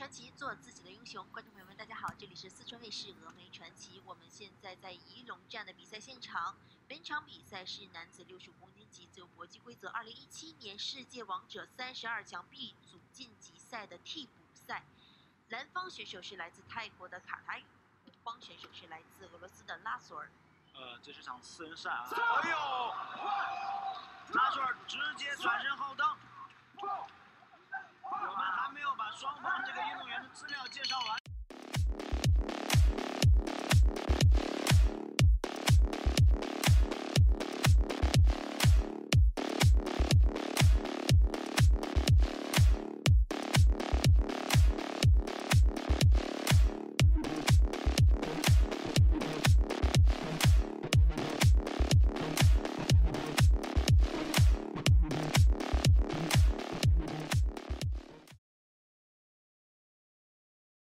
传奇做自己的英雄。观众朋友们，大家好，这里是四川卫视峨眉传奇。我们现在在仪陇站的比赛现场。本场比赛是男子六十五公斤级自由搏击规则二零一七年世界王者三十二强 B 组晋级赛的替补赛。蓝方选手是来自泰国的卡塔语，女方选手是来自俄罗斯的拉索尔。呃，这是场四人赛啊！哎呦，拉索尔直接转身资料介绍完